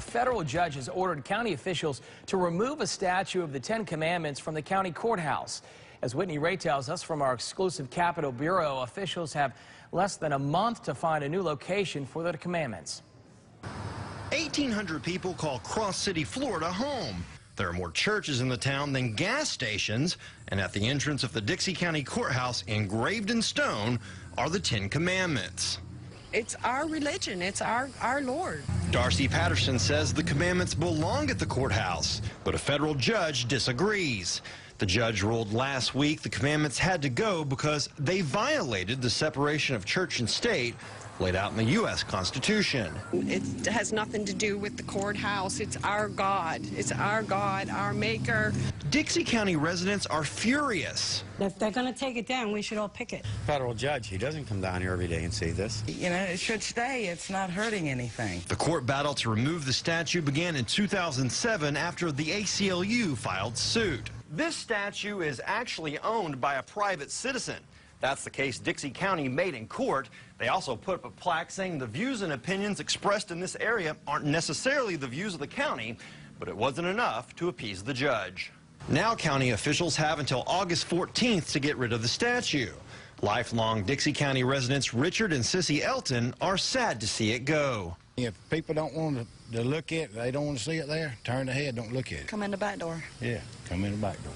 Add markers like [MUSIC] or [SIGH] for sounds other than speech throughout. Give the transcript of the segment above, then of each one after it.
A federal judge has ordered county officials to remove a statue of the Ten Commandments from the county courthouse. As Whitney Ray tells us from our exclusive Capitol Bureau, officials have less than a month to find a new location for the commandments. 1,800 people call Cross City, Florida home. There are more churches in the town than gas stations, and at the entrance of the Dixie County Courthouse, engraved in stone, are the Ten Commandments. It's our religion. It's our, our Lord. Darcy Patterson says the commandments belong at the courthouse, but a federal judge disagrees. The judge ruled last week the commandments had to go because they violated the separation of church and state laid out in the U.S. Constitution. It has nothing to do with the courthouse. It's our God. It's our God, our Maker. Dixie County residents are furious. If they're going to take it down, we should all pick it. Federal judge, he doesn't come down here every day and see this. You know, it should stay. It's not hurting anything. The court battle to remove the statue began in 2007 after the ACLU filed suit. This statue is actually owned by a private citizen. That's the case Dixie County made in court. They also put up a plaque saying the views and opinions expressed in this area aren't necessarily the views of the county, but it wasn't enough to appease the judge. Now county officials have until August 14th to get rid of the statue. Lifelong Dixie County residents Richard and Sissy Elton are sad to see it go. If people don't want to, to look at it, they don't want to see it there, turn the head, don't look at it. Come in the back door. Yeah, come in the back door.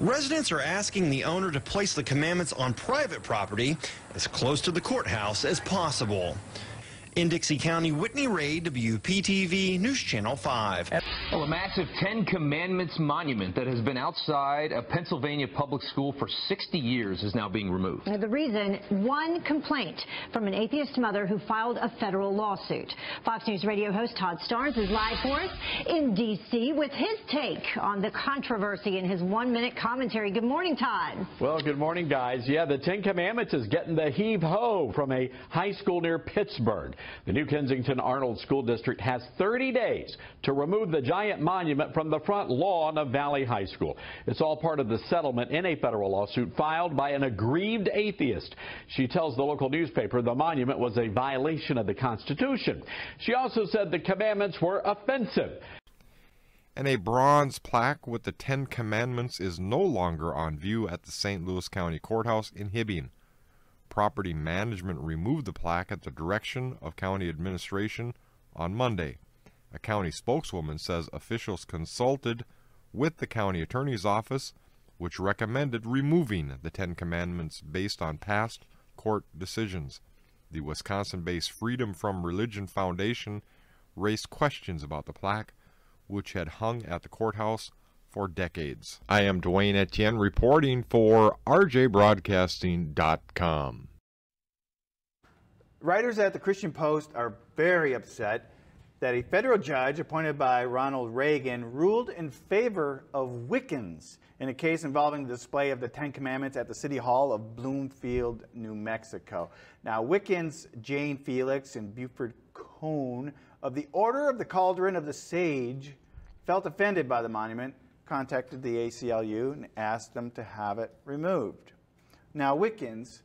Residents are asking the owner to place the commandments on private property as close to the courthouse as possible. In Dixie County, Whitney Ray, WPTV News Channel 5. Well, a massive Ten Commandments monument that has been outside a Pennsylvania public school for 60 years is now being removed. The reason, one complaint from an atheist mother who filed a federal lawsuit. Fox News radio host Todd Starnes is live for us in D.C. with his take on the controversy in his one-minute commentary. Good morning, Todd. Well, good morning, guys. Yeah, the Ten Commandments is getting the heave-ho from a high school near Pittsburgh. The New Kensington Arnold School District has 30 days to remove the giant monument from the front lawn of Valley High School. It's all part of the settlement in a federal lawsuit filed by an aggrieved atheist. She tells the local newspaper the monument was a violation of the Constitution. She also said the commandments were offensive. And a bronze plaque with the Ten Commandments is no longer on view at the St. Louis County Courthouse in Hibbing. Property Management removed the plaque at the direction of county administration on Monday. A county spokeswoman says officials consulted with the county attorney's office, which recommended removing the Ten Commandments based on past court decisions. The Wisconsin based Freedom from Religion Foundation raised questions about the plaque, which had hung at the courthouse for decades. I am Dwayne Etienne reporting for RJBroadcasting.com. Writers at the Christian Post are very upset that a federal judge appointed by Ronald Reagan ruled in favor of Wiccans in a case involving the display of the Ten Commandments at the City Hall of Bloomfield, New Mexico. Now, Wiccans Jane Felix and Buford Coone of the Order of the Cauldron of the Sage felt offended by the monument contacted the ACLU and asked them to have it removed. Now, Wiccans,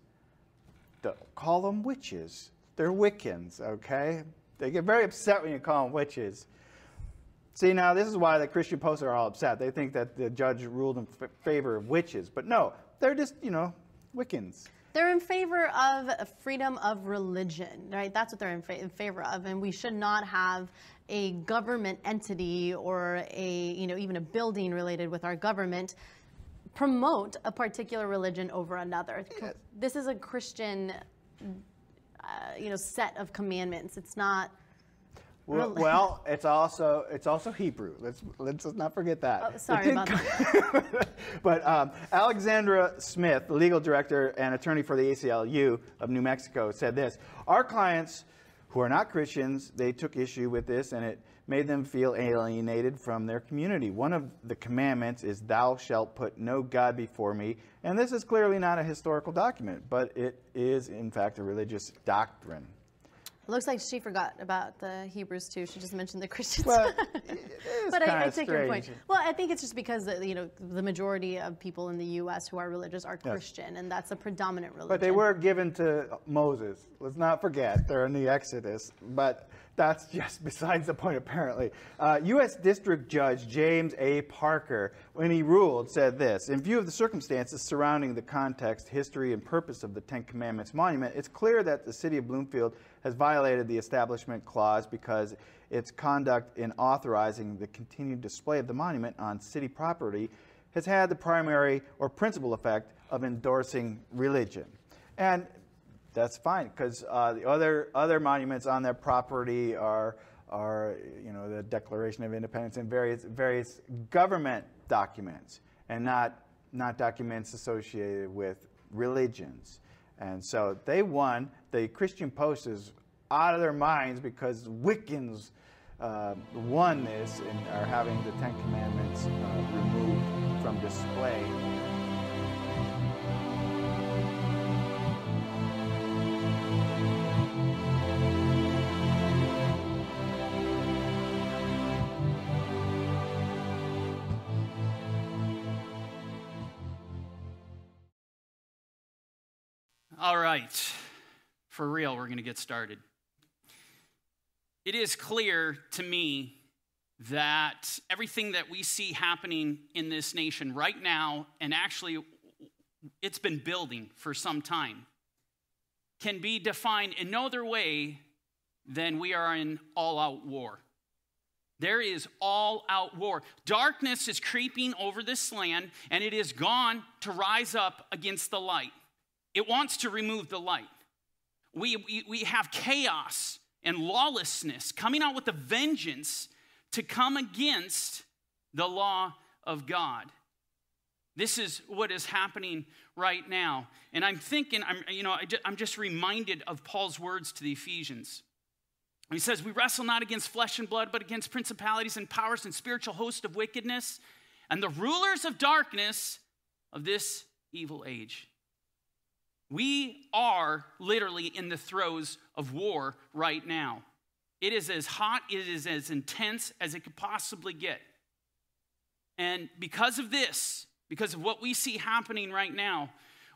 don't call them witches. They're Wiccans, okay? They get very upset when you call them witches. See, now this is why the Christian Post are all upset. They think that the judge ruled in favor of witches. But no, they're just, you know, Wiccans. They're in favor of freedom of religion, right? That's what they're in, fa in, favor of, and we should not have a government entity or a, you know, even a building related with our government promote a particular religion over another. Yes. This is a Christian, uh, you know, set of commandments. It's not. Well, well, it's also it's also Hebrew. Let's let's not forget that. Oh, sorry about that. [LAUGHS] but um, Alexandra Smith, the legal director and attorney for the ACLU of New Mexico, said this: Our clients who are not Christians, they took issue with this, and it made them feel alienated from their community. One of the commandments is, Thou shalt put no God before me. And this is clearly not a historical document, but it is, in fact, a religious doctrine. It looks like she forgot about the Hebrews too. She just mentioned the Christians. Well, [LAUGHS] but I, I, take your point. Well, I think it's just because you know the majority of people in the U.S. who are religious are yes. Christian, and that's a predominant religion. But they were given to Moses. Let's not forget they're in the Exodus. But that's just [LAUGHS] besides the point, apparently. Uh, U.S. District Judge James A. Parker, when he ruled, said this In view of the circumstances surrounding the context, history, and purpose of the Ten Commandments Monument, it's clear that the city of Bloomfield has violated the Establishment Clause because its conduct in authorizing the continued display of the monument on city property has had the primary or principal effect of endorsing religion. And that's fine because uh, the other other monuments on their property are are you know the Declaration of Independence and various various government documents and not not documents associated with religions. And so they won. The Christian Post is out of their minds because Wiccans uh, won this and are having the Ten Commandments uh, removed from display. All right, for real, we're going to get started. It is clear to me that everything that we see happening in this nation right now, and actually it's been building for some time, can be defined in no other way than we are in all out war. There is all out war. Darkness is creeping over this land, and it is gone to rise up against the light. It wants to remove the light. We, we, we have chaos and lawlessness coming out with a vengeance to come against the law of God. This is what is happening right now. And I'm thinking, I'm, you know, I'm just reminded of Paul's words to the Ephesians. He says, We wrestle not against flesh and blood, but against principalities and powers and spiritual hosts of wickedness and the rulers of darkness of this evil age. We are literally in the throes of war right now. It is as hot, it is as intense as it could possibly get. And because of this, because of what we see happening right now,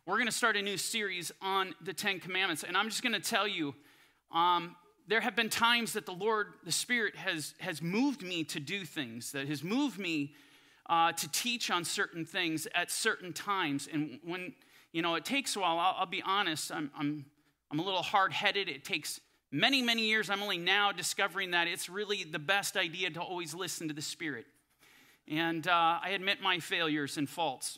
we're going to start a new series on the Ten Commandments. And I'm just going to tell you, um, there have been times that the Lord, the Spirit, has, has moved me to do things, that has moved me uh, to teach on certain things at certain times. And when you know, it takes a while. I'll, I'll be honest, I'm, I'm, I'm a little hard headed. It takes many, many years. I'm only now discovering that it's really the best idea to always listen to the Spirit. And uh, I admit my failures and faults.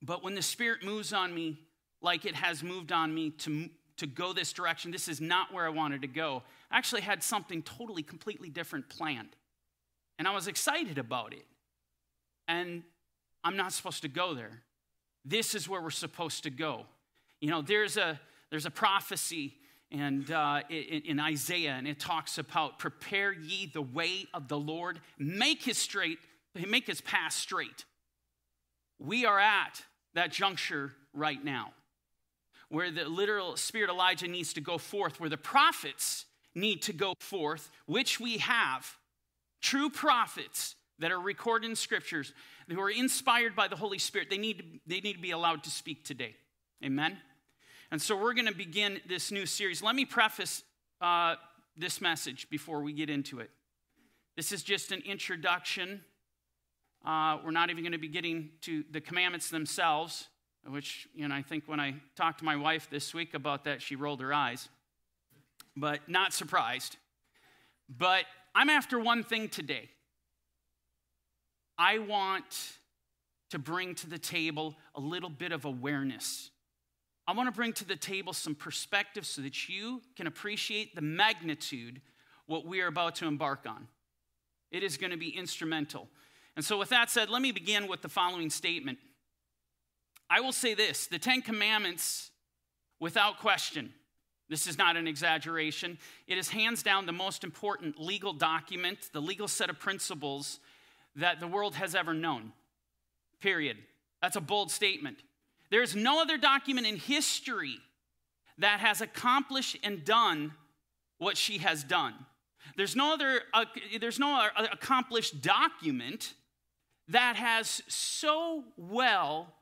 But when the Spirit moves on me, like it has moved on me to, to go this direction, this is not where I wanted to go. I actually had something totally, completely different planned. And I was excited about it. And I'm not supposed to go there. This is where we're supposed to go. You know, there's a, there's a prophecy and uh, in, in, Isaiah, and it talks about prepare ye the way of the Lord, make his straight, make his path straight. We are at that juncture right now, where the literal spirit Elijah needs to go forth, where the prophets need to go forth, which we have, true prophets that are recorded in scriptures who are inspired by the Holy Spirit, they need to, they need to be allowed to speak today. Amen? And so we're going to begin this new series. Let me preface uh, this message before we get into it. This is just an introduction. Uh, we're not even going to be getting to the commandments themselves, which, you know, I think when I talked to my wife this week about that, she rolled her eyes, but not surprised. But I'm after one thing today. I want to bring to the table a little bit of awareness. I want to bring to the table some perspective so that you can appreciate the magnitude what we are about to embark on. It is going to be instrumental. And so, with that said, let me begin with the following statement. I will say this the Ten Commandments, without question, this is not an exaggeration, it is hands down the most important legal document, the legal set of principles that the world has ever known. Period. That's a bold statement. There's no other document in history that has accomplished and done what she has done. There's no other uh, there's no accomplished document that has so well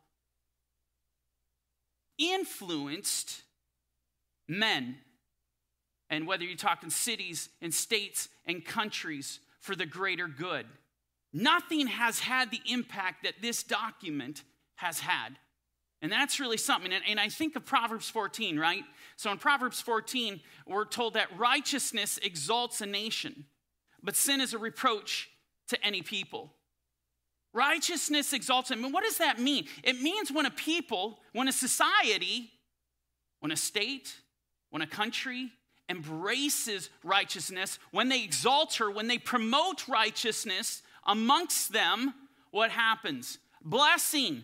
influenced men and whether you're talking cities and states and countries for the greater good. Nothing has had the impact that this document has had. And that's really something. And, and, I think of Proverbs 14, right? So in Proverbs 14, we're told that righteousness exalts a nation, but sin is a reproach to any people. Righteousness exalts. Mean, what does that mean? It means when a people, when a society, when a state, when a country embraces righteousness, when they exalt her, when they promote righteousness amongst them, what happens? Blessing.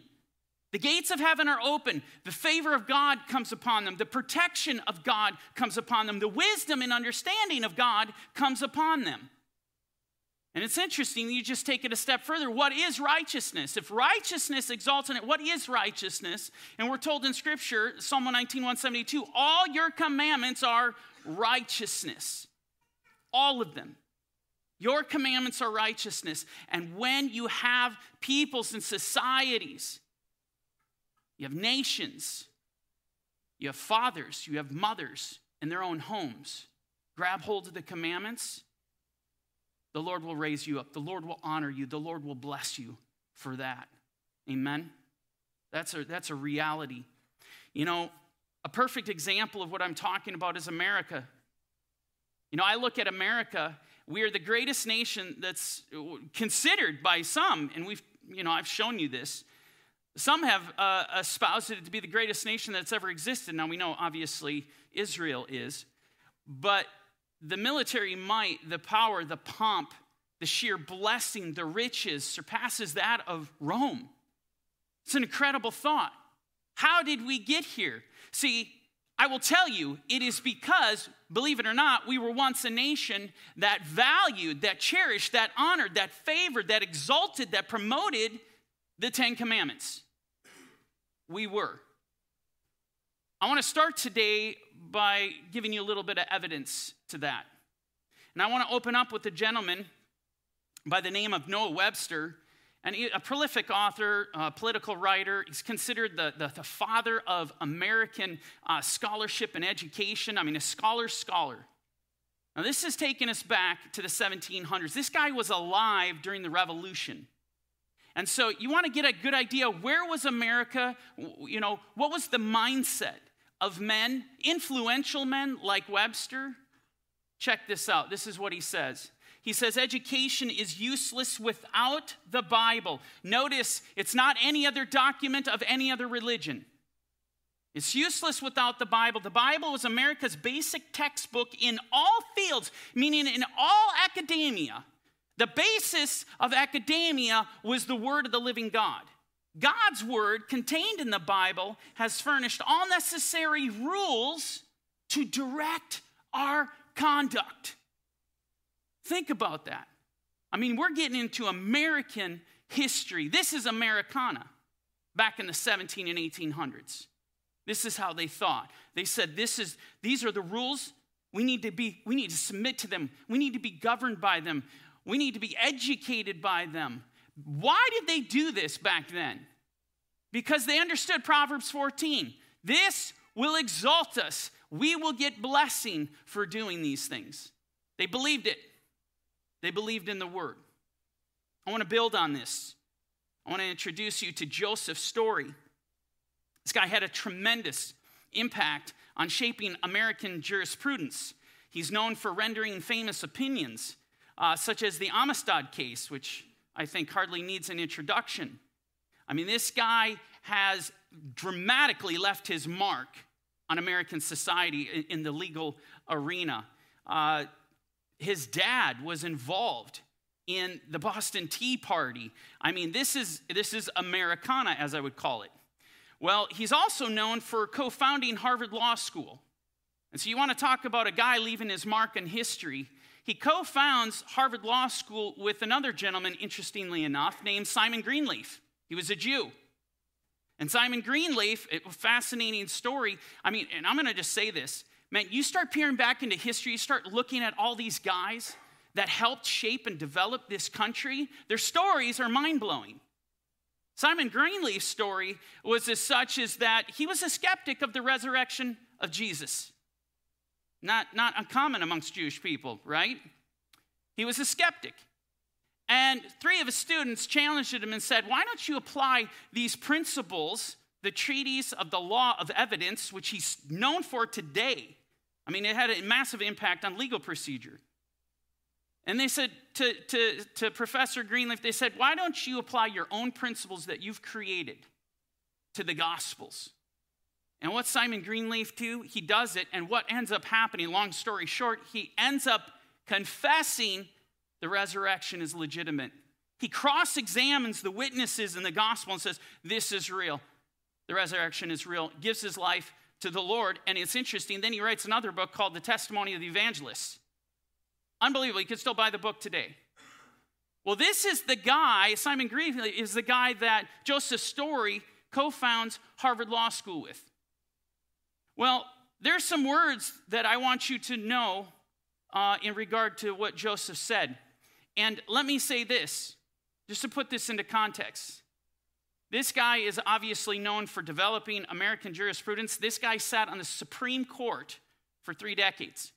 The gates of heaven are open. The favor of God comes upon them. The protection of God comes upon them. The wisdom and understanding of God comes upon them. And it's interesting, you just take it a step further. What is righteousness? If righteousness exalts in it, what is righteousness? And we're told in Scripture, Psalm 119, 172, all your commandments are righteousness. All of them. Your commandments are righteousness. And when you have peoples and societies, you have nations, you have fathers, you have mothers in their own homes, grab hold of the commandments the Lord will raise you up. The Lord will honor you. The Lord will bless you for that. Amen? That's a, that's a reality. You know, a perfect example of what I'm talking about is America. You know, I look at America, we are the greatest nation that's considered by some, and we've, you know, I've shown you this. Some have uh, espoused it to be the greatest nation that's ever existed. Now, we know obviously Israel is, but the military might, the power, the pomp, the sheer blessing, the riches surpasses that of Rome. It's an incredible thought. How did we get here? See, I will tell you, it is because, believe it or not, we were once a nation that valued, that cherished, that honored, that favored, that exalted, that promoted the Ten Commandments. We were. I want to start today by giving you a little bit of evidence to that. And I want to open up with a gentleman by the name of Noah Webster, and a prolific author, political writer. He's considered the, the, the father of American uh, scholarship and education. I mean, a scholar's scholar. Now, this has taken us back to the 1700s. This guy was alive during the Revolution. And so you want to get a good idea where was America? You know, what was the mindset of men, influential men like Webster? Check this out. This is what he says. He says education is useless without the Bible. Notice it's not any other document of any other religion. It's useless without the Bible. The Bible was America's basic textbook in all fields, meaning in all academia. The basis of academia was the Word of the living God. God's Word contained in the Bible has furnished all necessary rules to direct our conduct. Think about that. I mean, we're getting into American history. This is Americana back in the 17 and 1800s. This is how they thought. They said this is these are the rules we need to be we need to submit to them. We need to be governed by them. We need to be educated by them. Why did they do this back then? Because they understood Proverbs 14. This will exalt us we will get blessing for doing these things. They believed it, they believed in the word. I want to build on this. I want to introduce you to Joseph Story. This guy had a tremendous impact on shaping American jurisprudence. He's known for rendering famous opinions, uh, such as the Amistad case, which I think hardly needs an introduction. I mean, this guy has dramatically left his mark on American society in the legal arena. Uh, his dad was involved in the Boston Tea Party. I mean, this is, this is Americana, as I would call it. Well, he's also known for co founding Harvard Law School. And so you want to talk about a guy leaving his mark in history. He co founds Harvard Law School with another gentleman, interestingly enough, named Simon Greenleaf. He was a Jew. And Simon Greenleaf, a fascinating story. I mean, and I'm going to just say this. Man, you start peering back into history, you start looking at all these guys that helped shape and develop this country, their stories are mind blowing. Simon Greenleaf's story was as such as that he was a skeptic of the resurrection of Jesus. Not, not uncommon amongst Jewish people, right? He was a skeptic. And three of his students challenged him and said, Why don't you apply these principles, the treatise of the law of evidence, which he's known for today? I mean, it had a massive impact on legal procedure. And they said to, to, to Professor Greenleaf, they said, Why don't you apply your own principles that you've created to the Gospels? And what Simon Greenleaf do? He does it, and what ends up happening, long story short, he ends up confessing the resurrection is legitimate. He cross examines the witnesses in the gospel and says, This is real. The resurrection is real. Gives his life to the Lord. And it's interesting. Then he writes another book called The Testimony of the Evangelists. Unbelievable. You can still buy the book today. Well, this is the guy, Simon Greenleaf is the guy that Joseph Story co founds Harvard Law School with. Well, there's some words that I want you to know uh, in regard to what Joseph said. And let me say this, just to put this into context. This guy is obviously known for developing American jurisprudence. This guy sat on the Supreme Court for three decades.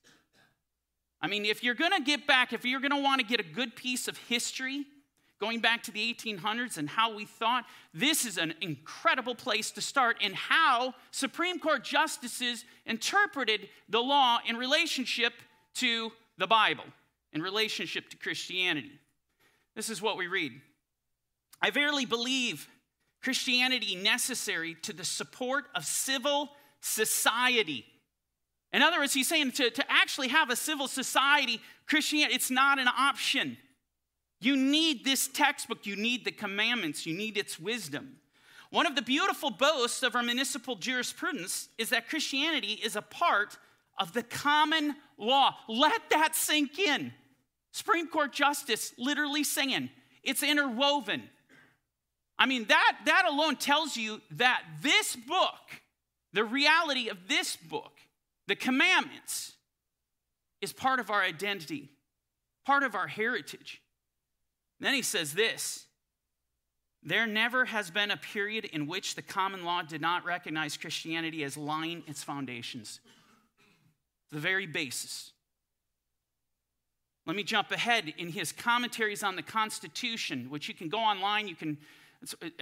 I mean, if you're going to get back, if you're going to want to get a good piece of history, going back to the 1800s and how we thought, this is an incredible place to start and how Supreme Court justices interpreted the law in relationship to the Bible in relationship to Christianity. This is what we read I verily believe Christianity necessary to the support of civil society. In other words, he's saying to, to actually have a civil society, Christianity, it's not an option. You need this textbook, you need the commandments, you need its wisdom. One of the beautiful boasts of our municipal jurisprudence is that Christianity is a part of the common law. Let that sink in. Supreme Court justice literally saying it's interwoven. I mean, that, that alone tells you that this book, the reality of this book, the commandments, is part of our identity, part of our heritage. Then he says this there never has been a period in which the common law did not recognize Christianity as lying its foundations the very basis. Let me jump ahead in his commentaries on the Constitution, which you can go online. You can,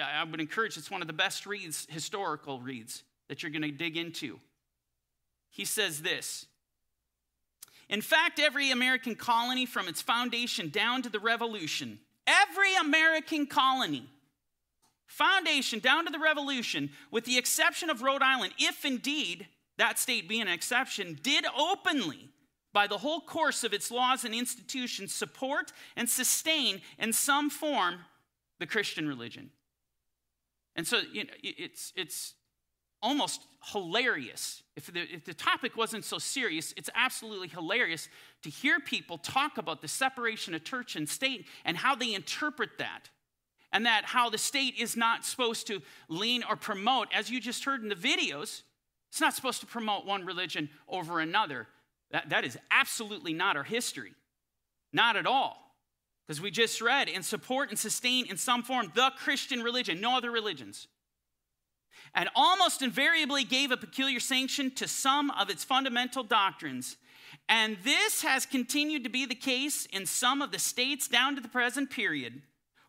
I would encourage, it's one of the best reads, historical reads, that you're going to dig into. He says this In fact, every American colony from its foundation down to the Revolution, every American colony, foundation down to the Revolution, with the exception of Rhode Island, if indeed that state being an exception, did openly, by the whole course of its laws and institutions, support and sustain in some form the Christian religion. And so you know, it's, it's almost hilarious. If the, if the topic wasn't so serious, it's absolutely hilarious to hear people talk about the separation of church and state and how they interpret that. And that how the state is not supposed to lean or promote, as you just heard in the videos, it's not supposed to promote one religion over another. That, that is absolutely not our history. Not at all. Because we just read, and support and sustain in some form the Christian religion, no other religions. And almost invariably gave a peculiar sanction to some of its fundamental doctrines. And this has continued to be the case in some of the states down to the present period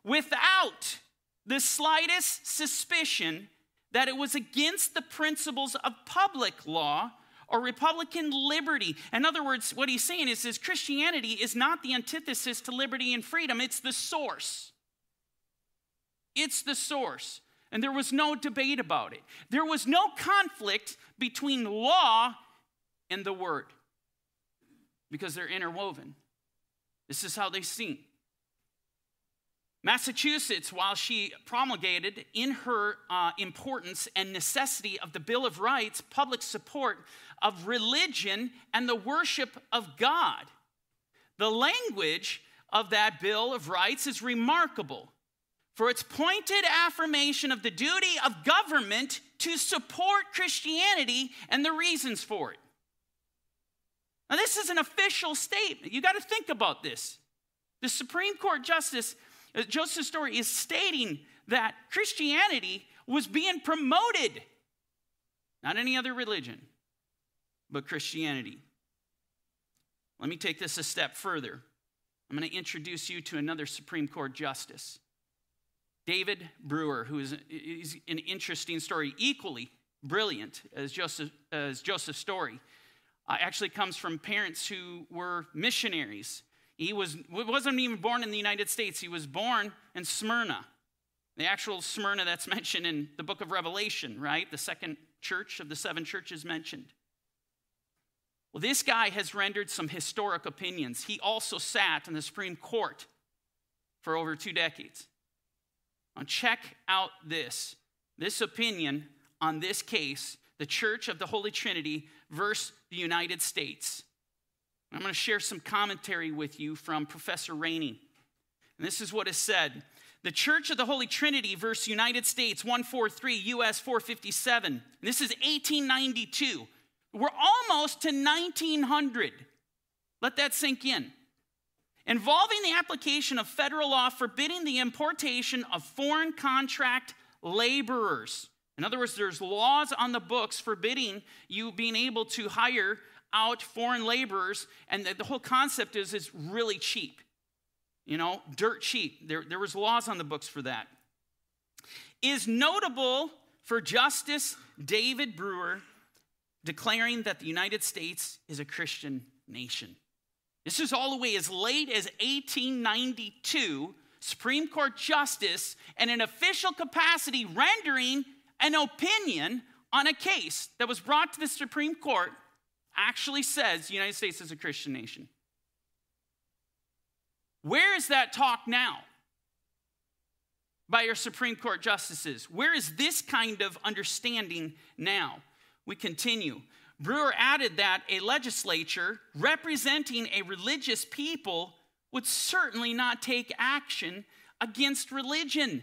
without the slightest suspicion that it was against the principles of public law or Republican liberty. In other words, what he's saying is, is Christianity is not the antithesis to liberty and freedom, it's the source. It's the source. And there was no debate about it. There was no conflict between law and the word because they're interwoven. This is how they seem. Massachusetts, while she promulgated in her uh, importance and necessity of the Bill of Rights public support of religion and the worship of God, the language of that Bill of Rights is remarkable for its pointed affirmation of the duty of government to support Christianity and the reasons for it. Now, this is an official statement. You got to think about this. The Supreme Court Justice uh, Joseph Story is stating that Christianity was being promoted, not any other religion, but Christianity. Let me take this a step further. I'm going to introduce you to another Supreme Court justice, David Brewer, who is, is an interesting story, equally brilliant as Joseph, as Joseph Story. Uh, actually comes from parents who were missionaries. He was, wasn't even born in the United States. He was born in Smyrna, the actual Smyrna that's mentioned in the book of Revelation, right? The second church of the seven churches mentioned. Well, this guy has rendered some historic opinions. He also sat in the Supreme Court for over two decades. Now, check out this this opinion on this case the Church of the Holy Trinity versus the United States. I'm going to share some commentary with you from Professor Rainey. And this is what is said The Church of the Holy Trinity versus United States, 143, US 457. And this is 1892. We're almost to 1900. Let that sink in. Involving the application of federal law forbidding the importation of foreign contract laborers. In other words, there's laws on the books forbidding you being able to hire out foreign laborers, and the, the whole concept is it's really cheap. You know, dirt cheap. There, there was laws on the books for that. Is notable for Justice David Brewer declaring that the United States is a Christian nation. This is all the way as late as 1892, Supreme Court justice in an official capacity rendering an opinion on a case that was brought to the Supreme Court actually says the United States is a Christian nation. Where is that talk now? By your Supreme Court justices. Where is this kind of understanding now? We continue. Brewer added that a legislature representing a religious people would certainly not take action against religion.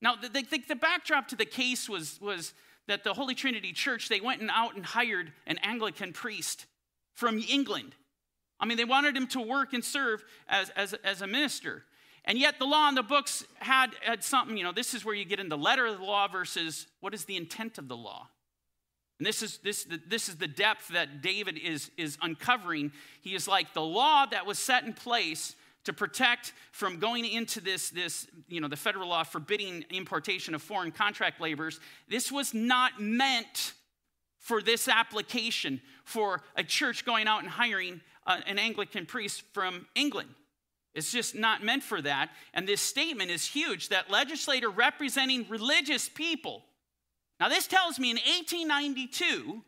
Now, the, the, the, backdrop to the case was, was that the Holy Trinity Church, they went and out and hired an Anglican priest from England. I mean, they wanted him to work and serve as, as, as a minister. And yet the law in the books had, had something, you know, this is where you get into the letter of the law versus what is the intent of the law. And this is, this, this is the depth that David is, is uncovering. He is like the law that was set in place to protect from going into this, this, you know, the federal law forbidding importation of foreign contract laborers. This was not meant for this application for a church going out and hiring uh, an Anglican priest from England. It's just not meant for that. And this statement is huge that legislator representing religious people now, this tells me in 1892,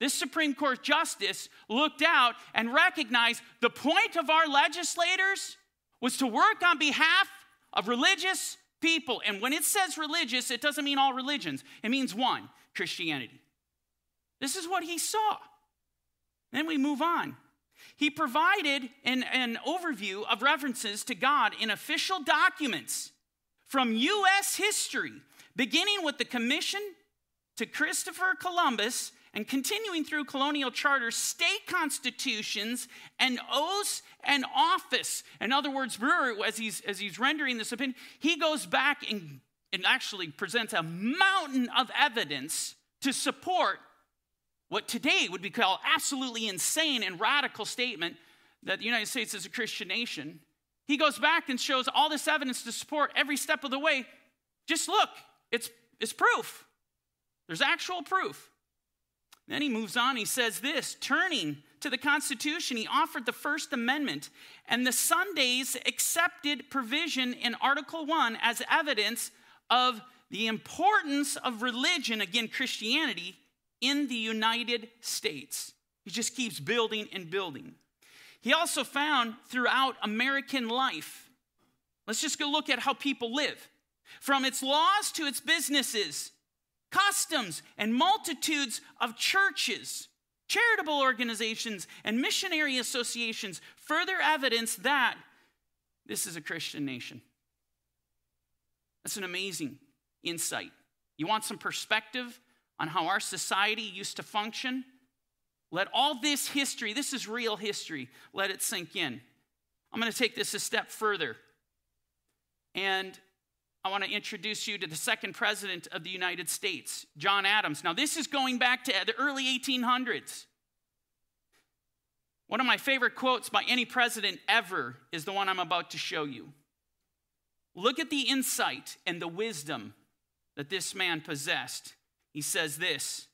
this Supreme Court justice looked out and recognized the point of our legislators was to work on behalf of religious people. And when it says religious, it doesn't mean all religions, it means one Christianity. This is what he saw. Then we move on. He provided an, an overview of references to God in official documents from U.S. history beginning with the commission to Christopher Columbus and continuing through colonial charters, state constitutions, and oaths and office. In other words, Brewer, as he's, as he's rendering this opinion, he goes back and, and actually presents a mountain of evidence to support what today would be called absolutely insane and radical statement that the United States is a Christian nation. He goes back and shows all this evidence to support every step of the way. Just look, it's, it's proof. There's actual proof. Then he moves on. He says this turning to the Constitution, he offered the First Amendment and the Sundays excepted provision in Article 1 as evidence of the importance of religion, again, Christianity, in the United States. He just keeps building and building. He also found throughout American life, let's just go look at how people live from its laws to its businesses, customs, and multitudes of churches, charitable organizations, and missionary associations further evidence that this is a Christian nation. That's an amazing insight. You want some perspective on how our society used to function? Let all this history, this is real history, let it sink in. I'm going to take this a step further. And I want to introduce you to the second president of the United States, John Adams. Now, this is going back to the early 1800s. One of my favorite quotes by any president ever is the one I'm about to show you. Look at the insight and the wisdom that this man possessed. He says this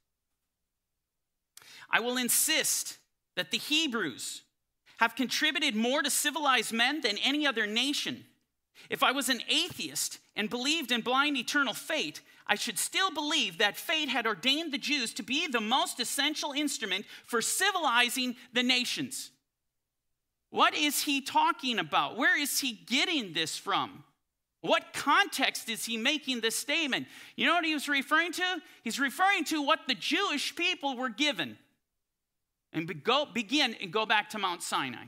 I will insist that the Hebrews have contributed more to civilized men than any other nation. If I was an atheist and believed in blind eternal fate, I should still believe that fate had ordained the Jews to be the most essential instrument for civilizing the nations. What is he talking about? Where is he getting this from? What context is he making this statement? You know what he was referring to? He's referring to what the Jewish people were given. And go, begin and go back to Mount Sinai.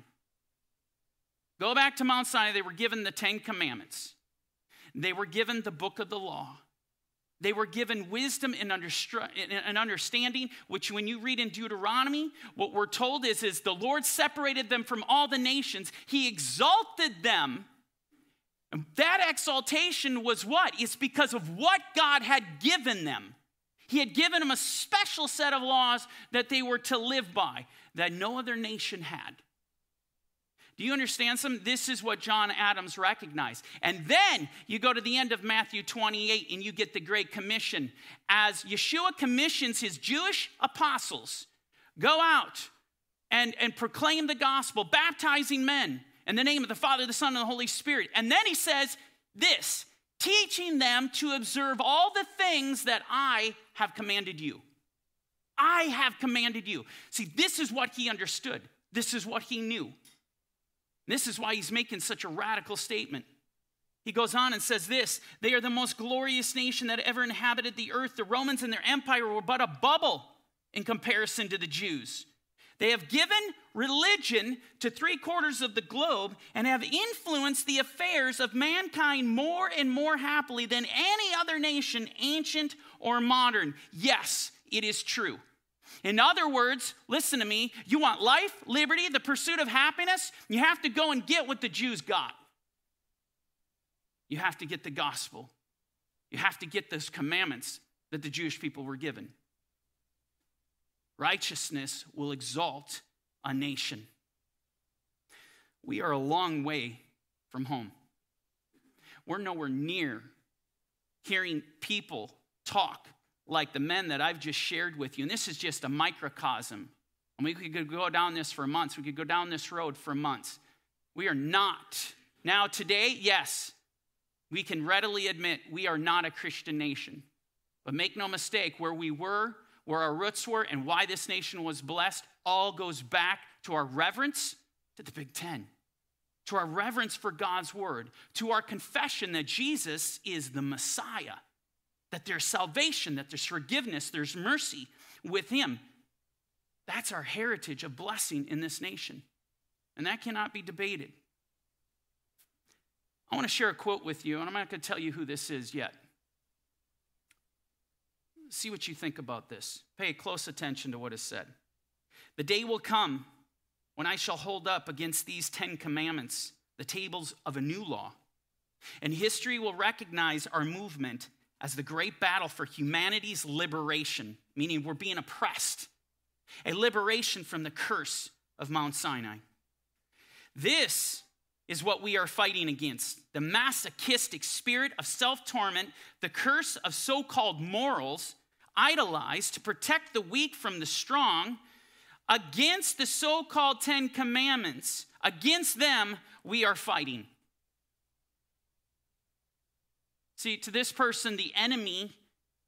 Go back to Mount Sinai. They were given the Ten Commandments, they were given the book of the law. They were given wisdom and, understanding, which when you read in Deuteronomy, what we're told is, is the Lord separated them from all the nations. He exalted them. And that exaltation was what? It's because of what God had given them. He had given them a special set of laws that they were to live by that no other nation had. Do you understand some? This is what John Adams recognized. And then you go to the end of Matthew 28 and you get the Great Commission. As Yeshua commissions his Jewish apostles, go out and, and proclaim the gospel, baptizing men in the name of the Father, the Son, and the Holy Spirit. And then he says this teaching them to observe all the things that I have commanded you. I have commanded you. See, this is what he understood, this is what he knew. This is why he's making such a radical statement. He goes on and says this They are the most glorious nation that ever inhabited the earth. The Romans and their empire were but a bubble in comparison to the Jews. They have given religion to three quarters of the globe and have influenced the affairs of mankind more and more happily than any other nation, ancient or modern. Yes, it is true. In other words, listen to me, you want life, liberty, the pursuit of happiness, you have to go and get what the Jews got. You have to get the gospel. You have to get those commandments that the Jewish people were given. Righteousness will exalt a nation. We are a long way from home. We're nowhere near hearing people talk like the men that I've just shared with you. And this is just a microcosm. And we could go down this for months. We could go down this road for months. We are not. Now, today, yes, we can readily admit we are not a Christian nation. But make no mistake, where we were, where our roots were, and why this nation was blessed all goes back to our reverence to the Big Ten, to our reverence for God's word, to our confession that Jesus is the Messiah that there's salvation, that there's forgiveness, there's mercy with Him. That's our heritage of blessing in this nation. And that cannot be debated. I want to share a quote with you, and I'm not going to tell you who this is yet. See what you think about this. Pay close attention to what is said. The day will come when I shall hold up against these Ten Commandments the tables of a new law, and history will recognize our movement as the great battle for humanity's liberation, meaning we're being oppressed, a liberation from the curse of Mount Sinai. This is what we are fighting against the masochistic spirit of self torment, the curse of so called morals idolized to protect the weak from the strong, against the so called Ten Commandments. Against them, we are fighting. See, to this person, the enemy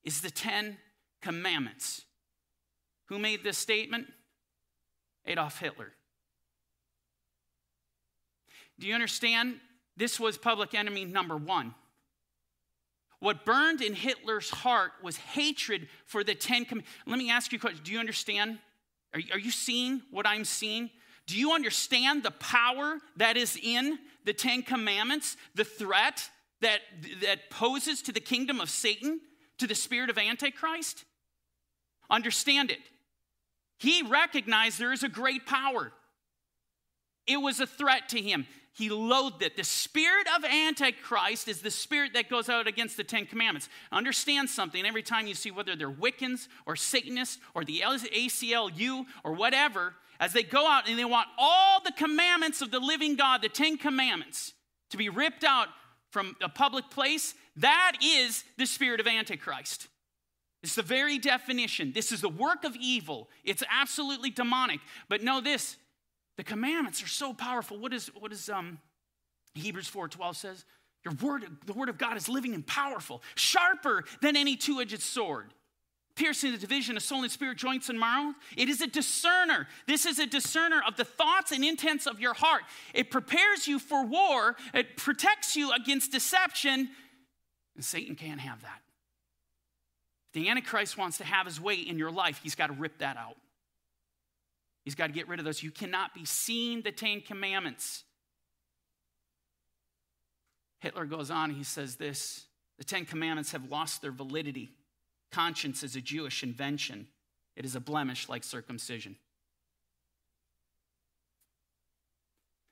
is the Ten Commandments. Who made this statement? Adolf Hitler. Do you understand? This was public enemy number one. What burned in Hitler's heart was hatred for the Ten Commandments. Let me ask you a question. Do you understand? Are, are you seeing what I'm seeing? Do you understand the power that is in the Ten Commandments? The threat? That, that poses to the kingdom of Satan, to the spirit of Antichrist? Understand it. He recognized there is a great power. It was a threat to him. He loathed it. The spirit of Antichrist is the spirit that goes out against the Ten Commandments. Understand something every time you see whether they're Wiccans or Satanists or the ACLU or whatever, as they go out and they want all the commandments of the living God, the Ten Commandments, to be ripped out from a public place, that is the spirit of Antichrist. It's the very definition. This is the work of evil. It's absolutely demonic. But know this the commandments are so powerful. What is, what is um, Hebrews 4.12 says? Your word, the word of God is living and powerful, sharper than any two-edged sword, piercing the division of soul and spirit, joints and marrow. It is a discerner. This is a discerner of the thoughts and intents of your heart. It prepares you for war. It protects you against deception. And Satan can't have that. If the Antichrist wants to have his way in your life, he's got to rip that out. He's got to get rid of those. You cannot be seen the Ten Commandments. Hitler goes on, he says this The Ten Commandments have lost their validity. Conscience is a Jewish invention, it is a blemish like circumcision.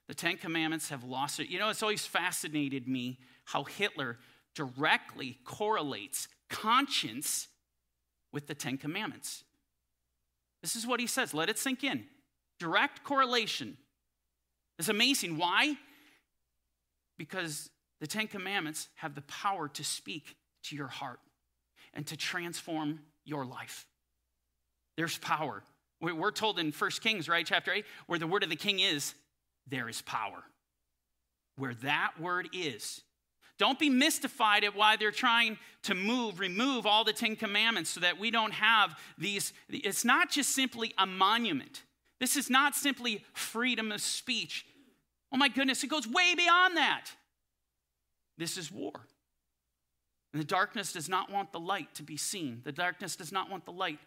The Ten Commandments have lost it. You know, it's always fascinated me how Hitler directly correlates conscience with the Ten Commandments. This is what he says. Let it sink in. Direct correlation. It's amazing. Why? Because the Ten Commandments have the power to speak to your heart and to transform your life. There's power. We're told in 1 Kings, right, chapter 8, where the word of the king is, there is power. Where that word is. Don't be mystified at why they're trying to move, remove all the Ten Commandments so that we don't have these. It's not just simply a monument. This is not simply freedom of speech. Oh my goodness, it goes way beyond that. This is war. And the darkness does not want the light to be seen, the darkness does not want the light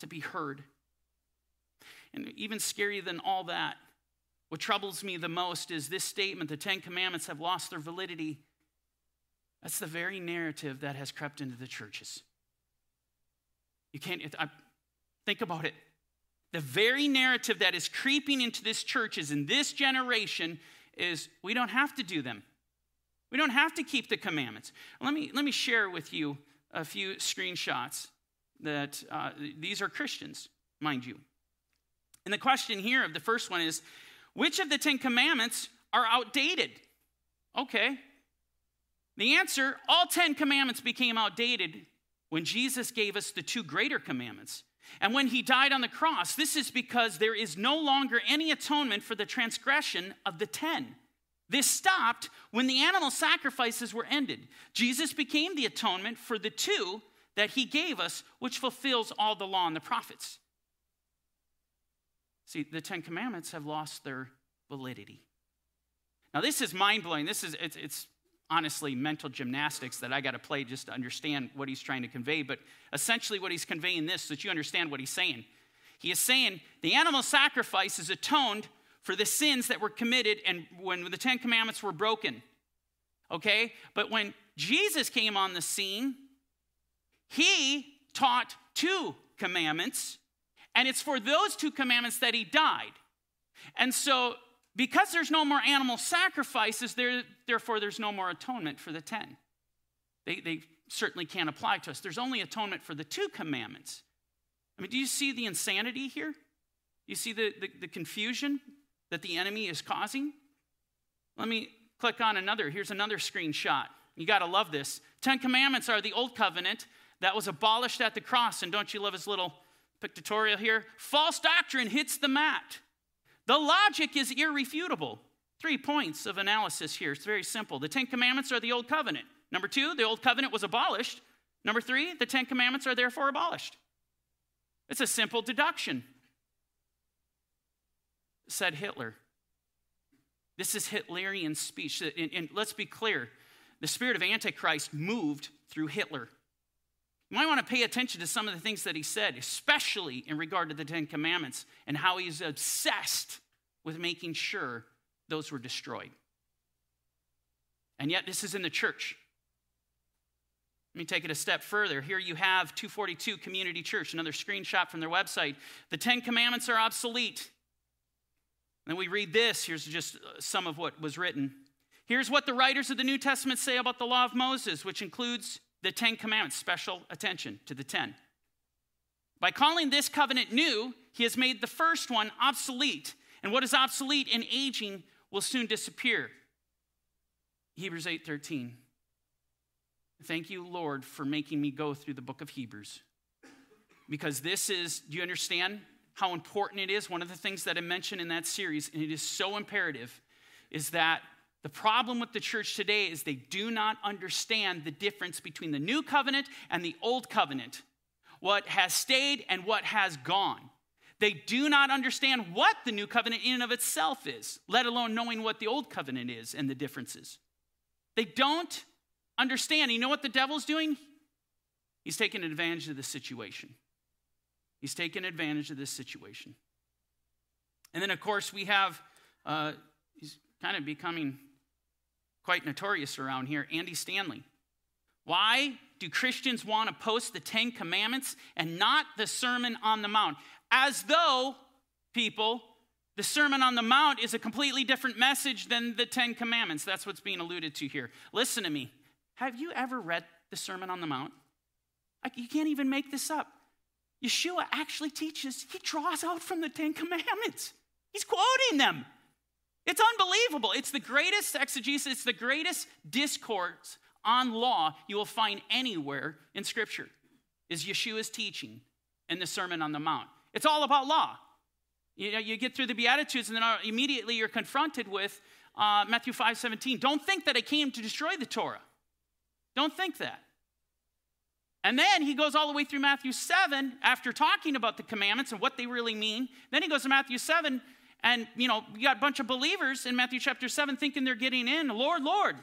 to be heard. And even scarier than all that, what troubles me the most is this statement the Ten Commandments have lost their validity. That's the very narrative that has crept into the churches. You can't I, think about it. The very narrative that is creeping into this church is in this generation is we don't have to do them. We don't have to keep the commandments. Let me, let me share with you a few screenshots that uh, these are Christians, mind you. And the question here of the first one is which of the Ten Commandments are outdated? Okay. The answer all Ten Commandments became outdated when Jesus gave us the two greater commandments. And when he died on the cross, this is because there is no longer any atonement for the transgression of the ten. This stopped when the animal sacrifices were ended. Jesus became the atonement for the two that he gave us, which fulfills all the law and the prophets. See, the Ten Commandments have lost their validity. Now, this is mind blowing. This is, it's, it's honestly mental gymnastics that I got to play just to understand what he's trying to convey. But essentially, what he's conveying this so that you understand what he's saying. He is saying the animal sacrifice is atoned for the sins that were committed and when the Ten Commandments were broken. Okay? But when Jesus came on the scene, he taught two commandments, and it's for those two commandments that he died. And so, because there's no more animal sacrifices, there, therefore there's no more atonement for the ten. They, they certainly can't apply to us. There's only atonement for the two commandments. I mean, do you see the insanity here? You see the, the, the confusion? That the enemy is causing? Let me click on another. Here's another screenshot. You got to love this. Ten Commandments are the old covenant that was abolished at the cross. And don't you love his little pictorial here? False doctrine hits the mat. The logic is irrefutable. Three points of analysis here. It's very simple. The Ten Commandments are the old covenant. Number two, the old covenant was abolished. Number three, the Ten Commandments are therefore abolished. It's a simple deduction said Hitler. This is Hitlerian speech. And, and let's be clear the spirit of Antichrist moved through Hitler. You might want to pay attention to some of the things that he said, especially in regard to the Ten Commandments and how he's obsessed with making sure those were destroyed. And yet, this is in the church. Let me take it a step further. Here you have 242 Community Church, another screenshot from their website. The Ten Commandments are obsolete. Then we read this. Here's just uh, some of what was written. Here's what the writers of the New Testament say about the law of Moses, which includes the Ten Commandments. Special attention to the ten. By calling this covenant new, he has made the first one obsolete. And what is obsolete and aging will soon disappear. Hebrews 8:13. Thank you, Lord, for making me go through the book of Hebrews. Because this is, do you understand how important it is? One of the things that I mentioned in that series, and it is so imperative, is that the problem with the church today is they do not understand the difference between the new covenant and the old covenant, what has stayed and what has gone. They do not understand what the new covenant in and of itself is, let alone knowing what the old covenant is and the differences. They don't understand. You know what the devil's doing? He's taking advantage of the situation. He's taking advantage of this situation. And then, of course, we have, uh, he's kind of becoming quite notorious around here, Andy Stanley. Why do Christians want to post the Ten Commandments and not the Sermon on the Mount? As though, people, the Sermon on the Mount is a completely different message than the Ten Commandments. That's what's being alluded to here. Listen to me. Have you ever read the Sermon on the Mount? you can't even make this up. Yeshua actually teaches, he draws out from the Ten Commandments. He's quoting them. It's unbelievable. It's the greatest exegesis, it's the greatest discourse on law you will find anywhere in Scripture, is Yeshua's teaching in the Sermon on the Mount. It's all about law. You, know, you get through the Beatitudes, and then immediately you're confronted with uh, Matthew 5 17. Don't think that I came to destroy the Torah. Don't think that. And then he goes all the way through Matthew 7 after talking about the commandments and what they really mean. Then he goes to Matthew 7 and, you know, you got a bunch of believers in Matthew chapter 7 thinking they're getting in. Lord, Lord,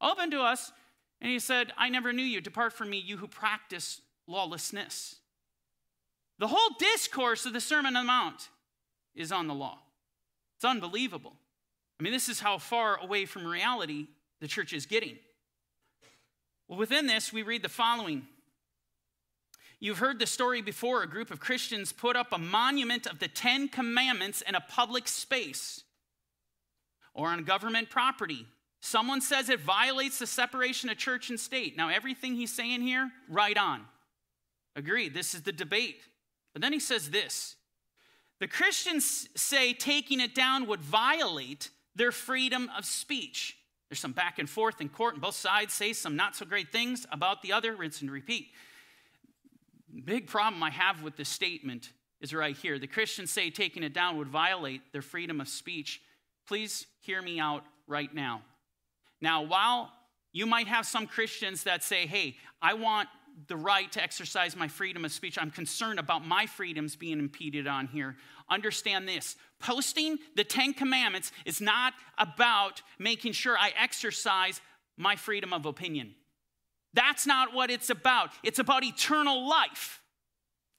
open to us. And he said, I never knew you. Depart from me, you who practice lawlessness. The whole discourse of the Sermon on the Mount is on the law. It's unbelievable. I mean, this is how far away from reality the church is getting. Well, within this, we read the following. You've heard the story before. A group of Christians put up a monument of the Ten Commandments in a public space or on government property. Someone says it violates the separation of church and state. Now, everything he's saying here, right on. Agreed. This is the debate. But then he says this The Christians say taking it down would violate their freedom of speech. There's some back and forth in court, and both sides say some not so great things about the other, rinse and repeat. Big problem I have with this statement is right here. The Christians say taking it down would violate their freedom of speech. Please hear me out right now. Now, while you might have some Christians that say, hey, I want the right to exercise my freedom of speech. I'm concerned about my freedoms being impeded on here. Understand this posting the Ten Commandments is not about making sure I exercise my freedom of opinion. That's not what it's about. It's about eternal life.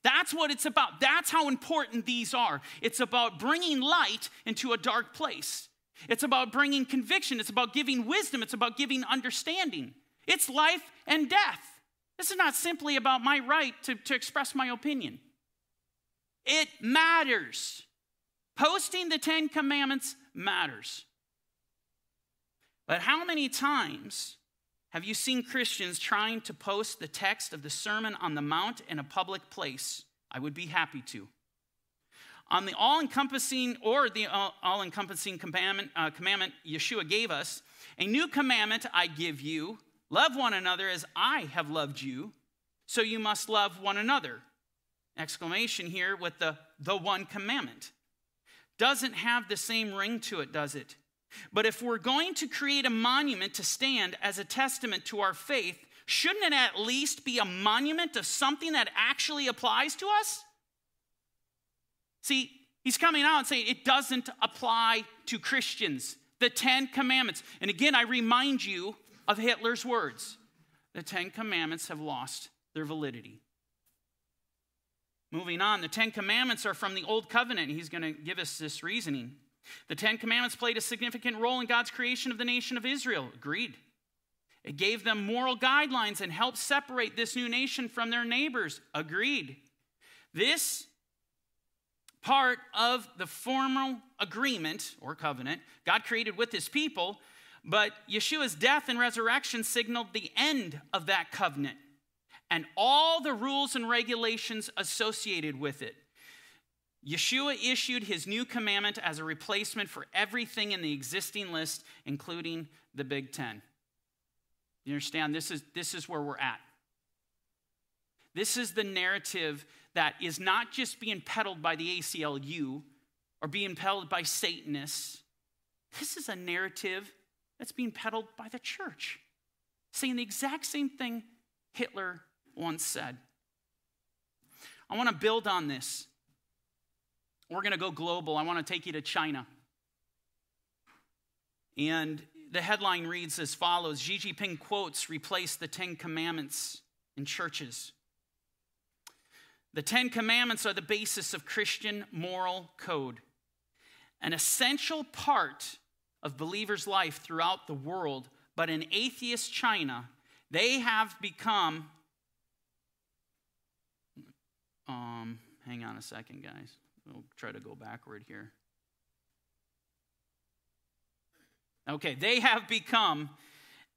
That's what it's about. That's how important these are. It's about bringing light into a dark place. It's about bringing conviction. It's about giving wisdom. It's about giving understanding. It's life and death. This is not simply about my right to, to express my opinion. It matters. Posting the Ten Commandments matters. But how many times have you seen Christians trying to post the text of the Sermon on the Mount in a public place? I would be happy to. On the all encompassing or the all encompassing commandment, uh, commandment Yeshua gave us, a new commandment I give you Love one another as I have loved you, so you must love one another. Exclamation here with the the one commandment. Doesn't have the same ring to it, does it? But if we're going to create a monument to stand as a testament to our faith, shouldn't it at least be a monument of something that actually applies to us? See, he's coming out and saying it doesn't apply to Christians. The Ten Commandments. And again, I remind you of Hitler's words. The Ten Commandments have lost their validity. Moving on, the Ten Commandments are from the Old Covenant. He's going to give us this reasoning. The Ten Commandments played a significant role in God's creation of the nation of Israel. Agreed. It gave them moral guidelines and helped separate this new nation from their neighbors. Agreed. This part of the formal agreement or covenant God created with his people but Yeshua's death and resurrection signaled the end of that covenant and all the rules and regulations associated with it. Yeshua issued his new commandment as a replacement for everything in the existing list, including the Big Ten. You understand? This is, this is where we're at. This is the narrative that is not just being peddled by the ACLU or being peddled by Satanists. This is a narrative that's being peddled by the church, saying the exact same thing Hitler once said. I want to build on this. We're going to go global. I want to take you to China. And the headline reads as follows Xi Jinping quotes replace the Ten Commandments in churches. The Ten Commandments are the basis of Christian moral code, an essential part of believers' life throughout the world. But in atheist China, they have become. Um, hang on a second, guys. We'll try to go backward here. Okay, they have become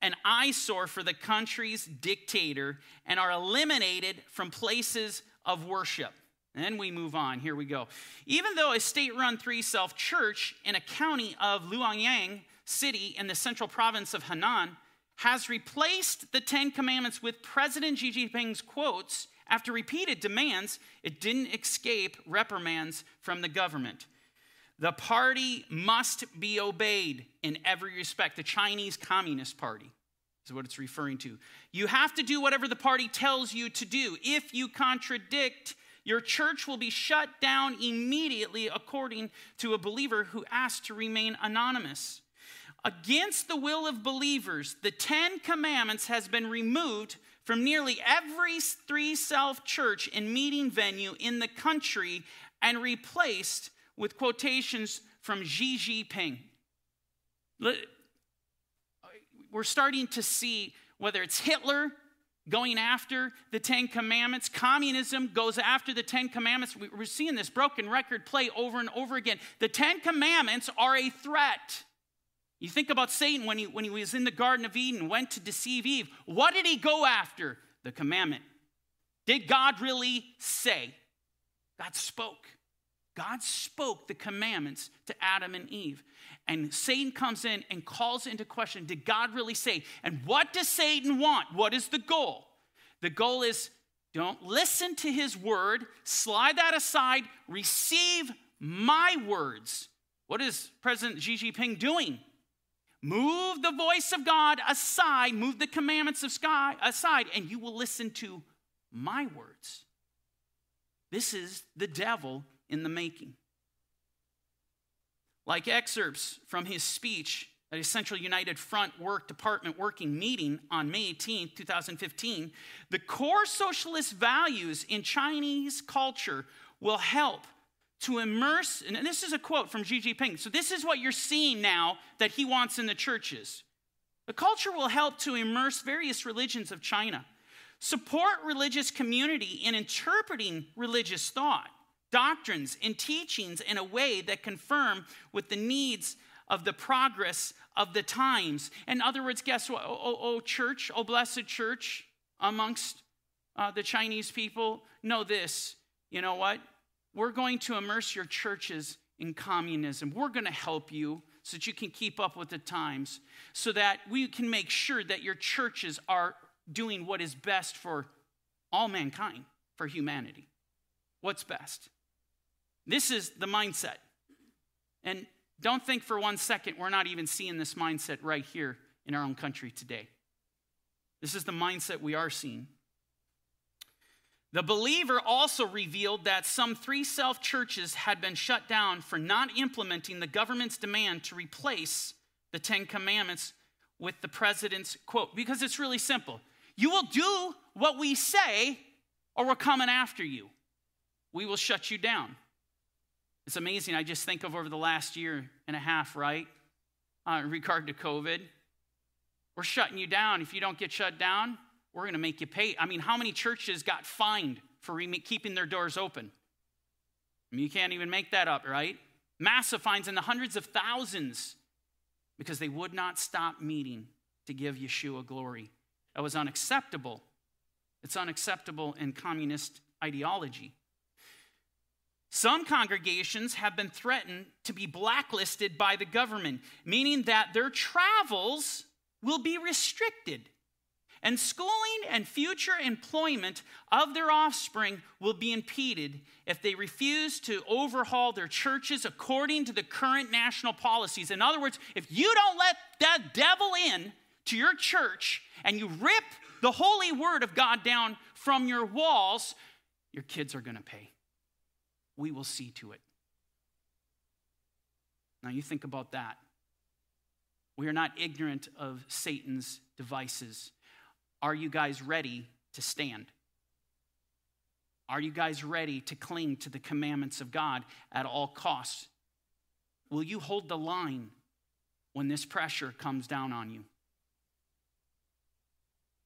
an eyesore for the country's dictator and are eliminated from places of worship. And then we move on. Here we go. Even though a state run three self church in a county of Luoyang City in the central province of Henan has replaced the Ten Commandments with President Xi Jinping's quotes after repeated demands, it didn't escape reprimands from the government. The party must be obeyed in every respect. The Chinese Communist Party is what it's referring to. You have to do whatever the party tells you to do. If you contradict, your church will be shut down immediately, according to a believer who asked to remain anonymous. Against the will of believers, the Ten Commandments has been removed from nearly every three self church and meeting venue in the country and replaced with quotations from Xi Jinping. We're starting to see whether it's Hitler going after the Ten Commandments, communism goes after the Ten Commandments. We're seeing this broken record play over and over again. The Ten Commandments are a threat. You think about Satan when he, when he was in the Garden of Eden, went to deceive Eve. What did he go after? The commandment. Did God really say? God spoke. God spoke the commandments to Adam and Eve. And Satan comes in and calls into question Did God really say? And what does Satan want? What is the goal? The goal is don't listen to his word, slide that aside, receive my words. What is President Xi Jinping doing? Move the voice of God aside, move the commandments of God aside, and you will listen to my words. This is the devil in the making. Like excerpts from his speech at a Central United Front Work Department working meeting on May 18, 2015, the core socialist values in Chinese culture will help to immerse, and this is a quote from Xi Jinping. So, this is what you're seeing now that he wants in the churches. The culture will help to immerse various religions of China, support religious community in interpreting religious thought, doctrines, and teachings in a way that confirm with the needs of the progress of the times. In other words, guess what? Oh, oh, oh church, oh, blessed church amongst uh, the Chinese people, know this. You know what? We're going to immerse your churches in communism. We're going to help you so that you can keep up with the times, so that we can make sure that your churches are doing what is best for all mankind, for humanity. What's best? This is the mindset. And don't think for one second we're not even seeing this mindset right here in our own country today. This is the mindset we are seeing. The believer also revealed that some three self churches had been shut down for not implementing the government's demand to replace the Ten Commandments with the president's quote. Because it's really simple you will do what we say, or we're coming after you. We will shut you down. It's amazing. I just think of over the last year and a half, right? Uh, in regard to COVID. We're shutting you down. If you don't get shut down, we're going to make you pay. I mean, how many churches got fined for keeping their doors open? I mean, you can't even make that up, right? Massive fines in the hundreds of thousands because they would not stop meeting to give Yeshua glory. That was unacceptable. It's unacceptable in communist ideology. Some congregations have been threatened to be blacklisted by the government, meaning that their travels will be restricted. And schooling and future employment of their offspring will be impeded if they refuse to overhaul their churches according to the current national policies. In other words, if you don't let that devil in to your church and you rip the holy word of God down from your walls, your kids are going to pay. We will see to it. Now, you think about that. We are not ignorant of Satan's devices. Are you guys ready to stand? Are you guys ready to cling to the commandments of God at all costs? Will you hold the line when this pressure comes down on you?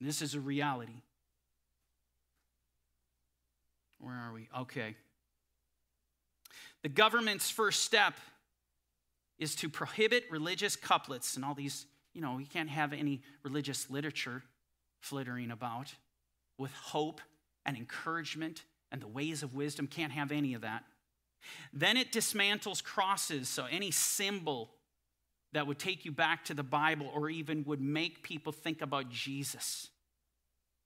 This is a reality. Where are we? Okay. The government's first step is to prohibit religious couplets and all these, you know, you can't have any religious literature flittering about with hope and encouragement and the ways of wisdom. Can't have any of that. Then it dismantles crosses, so any symbol that would take you back to the Bible or even would make people think about Jesus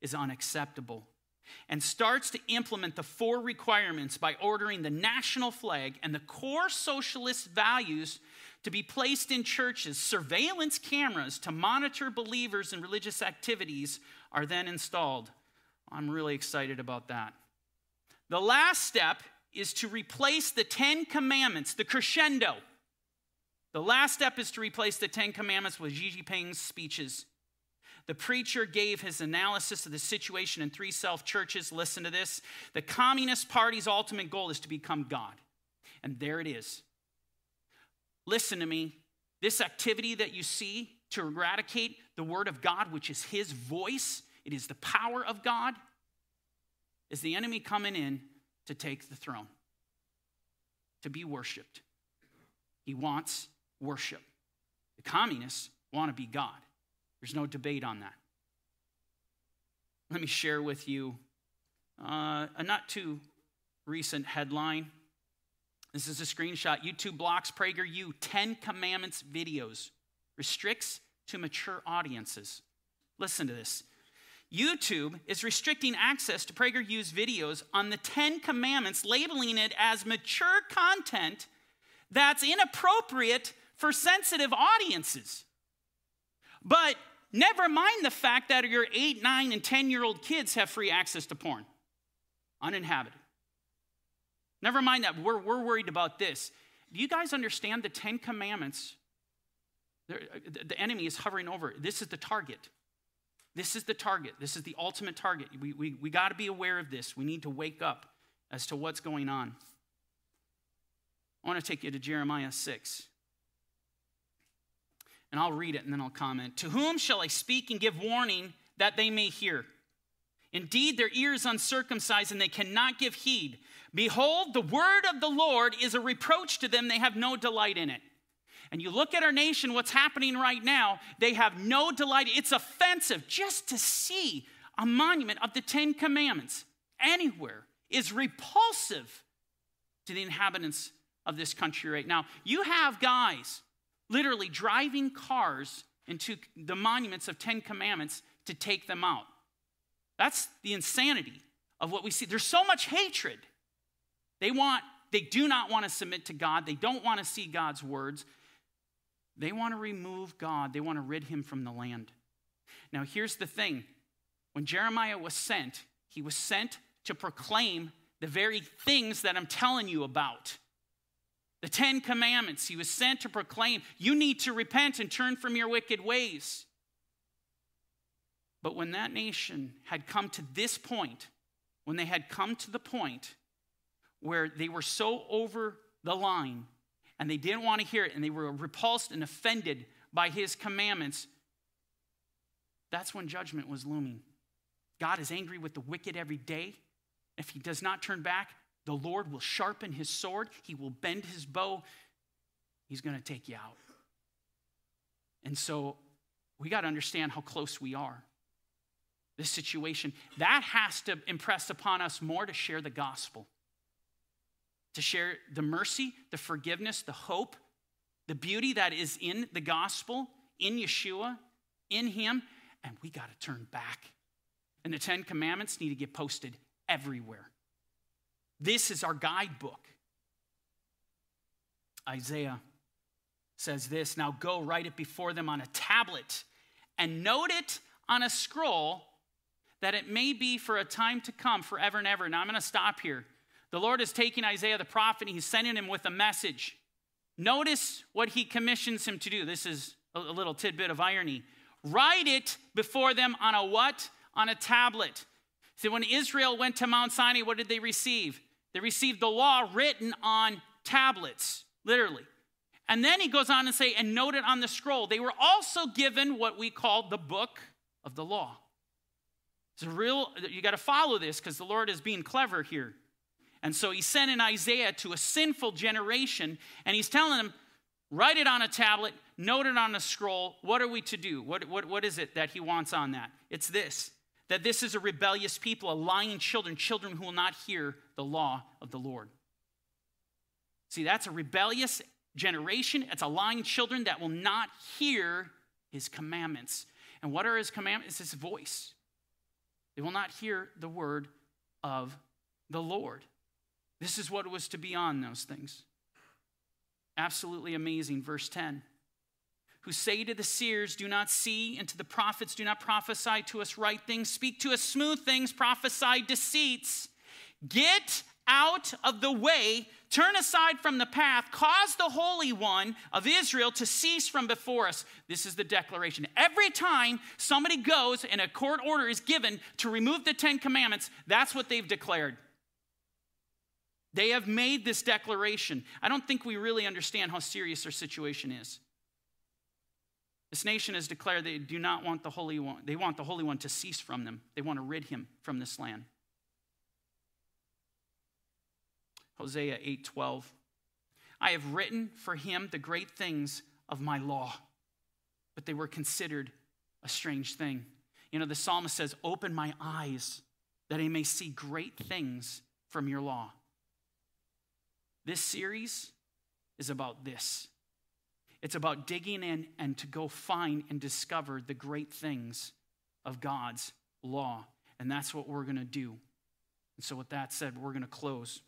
is unacceptable. And starts to implement the four requirements by ordering the national flag and the core socialist values to be placed in churches. Surveillance cameras to monitor believers and religious activities are then installed. I'm really excited about that. The last step is to replace the Ten Commandments, the crescendo. The last step is to replace the Ten Commandments with Xi Jinping's speeches. The preacher gave his analysis of the situation in three self churches. Listen to this. The Communist Party's ultimate goal is to become God. And there it is. Listen to me. This activity that you see to eradicate the word of God, which is his voice, it is the power of God, is the enemy coming in to take the throne, to be worshiped. He wants worship. The communists want to be God. There's no debate on that. Let me share with you uh, a not too recent headline this is a screenshot. YouTube blocks PragerU 10 Commandments videos, restricts to mature audiences. Listen to this. YouTube is restricting access to PragerU's videos on the 10 Commandments, labeling it as mature content that's inappropriate for sensitive audiences. But never mind the fact that your 8, 9, and 10 year old kids have free access to porn, uninhabited. Never mind that. We're, we're worried about this. Do you guys understand the Ten Commandments? Uh, the enemy is hovering over. This is the target. This is the target. This is the ultimate target. We, we, we got to be aware of this. We need to wake up as to what's going on. I want to take you to Jeremiah 6. And I'll read it and then I'll comment. To whom shall I speak and give warning that they may hear? Indeed, their ear is uncircumcised and they cannot give heed. Behold, the word of the Lord is a reproach to them. They have no delight in it. And you look at our nation, what's happening right now, they have no delight. It's offensive just to see a monument of the Ten Commandments anywhere is repulsive to the inhabitants of this country right now. You have guys literally driving cars into the monuments of Ten Commandments to take them out. That's the insanity of what we see. There's so much hatred. They want they do not want to submit to God. They don't want to see God's words. They want to remove God. They want to rid him from the land. Now here's the thing. When Jeremiah was sent, he was sent to proclaim the very things that I'm telling you about. The 10 commandments. He was sent to proclaim, you need to repent and turn from your wicked ways. But when that nation had come to this point, when they had come to the point where they were so over the line and they didn't want to hear it and they were repulsed and offended by his commandments, that's when judgment was looming. God is angry with the wicked every day. If he does not turn back, the Lord will sharpen his sword, he will bend his bow, he's going to take you out. And so we got to understand how close we are this situation, that has to impress upon us more to share the gospel. to share the mercy, the forgiveness, the hope, the beauty that is in the gospel, in Yeshua, in Him, and we got to turn back. And the Ten Commandments need to get posted everywhere. This is our guidebook. Isaiah says this Now go write it before them on a tablet and note it on a scroll that it may be for a time to come, forever and ever. Now I'm going to stop here. The Lord is taking Isaiah the prophet and he's sending him with a message. Notice what he commissions him to do. This is a little tidbit of irony. Write it before them on a what? On a tablet. See, when Israel went to Mount Sinai, what did they receive? They received the law written on tablets, literally. And then he goes on to say, and note it on the scroll. They were also given what we call the book of the law. It's a real, you got to follow this because the Lord is being clever here. And so he sent in Isaiah to a sinful generation, and he's telling them, write it on a tablet, note it on a scroll. What are we to do? What, what, what is it that he wants on that? It's this that this is a rebellious people, a lying children, children who will not hear the law of the Lord. See, that's a rebellious generation. It's a lying children that will not hear his commandments. And what are his commandments? It's his voice. They will not hear the word of the Lord. This is what was to be on those things. Absolutely amazing. Verse 10 Who say to the seers, Do not see, and to the prophets, Do not prophesy to us right things, speak to us smooth things, prophesy deceits. Get out of the way, turn aside from the path, cause the Holy One of Israel to cease from before us. This is the declaration. Every time somebody goes and a court order is given to remove the Ten Commandments, that's what they've declared. They have made this declaration. I don't think we really understand how serious their situation is. This nation has declared they do not want the Holy One. They want the Holy One to cease from them. They want to rid him from this land. Hosea 8:12. I have written for him the great things of my law, but they were considered a strange thing. You know, the psalmist says, Open my eyes that I may see great things from your law. This series is about this. It's about digging in and to go find and discover the great things of God's law. And that's what we're going to do. And so, with that said, we're going to close.